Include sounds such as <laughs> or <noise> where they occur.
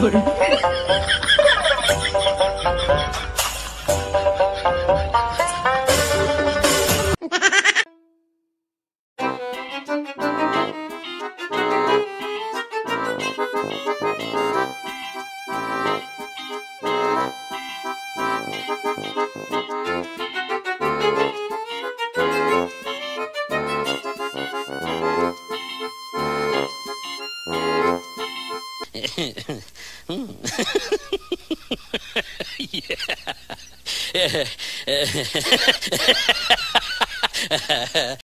有人。Mm. <laughs> yeah. <laughs>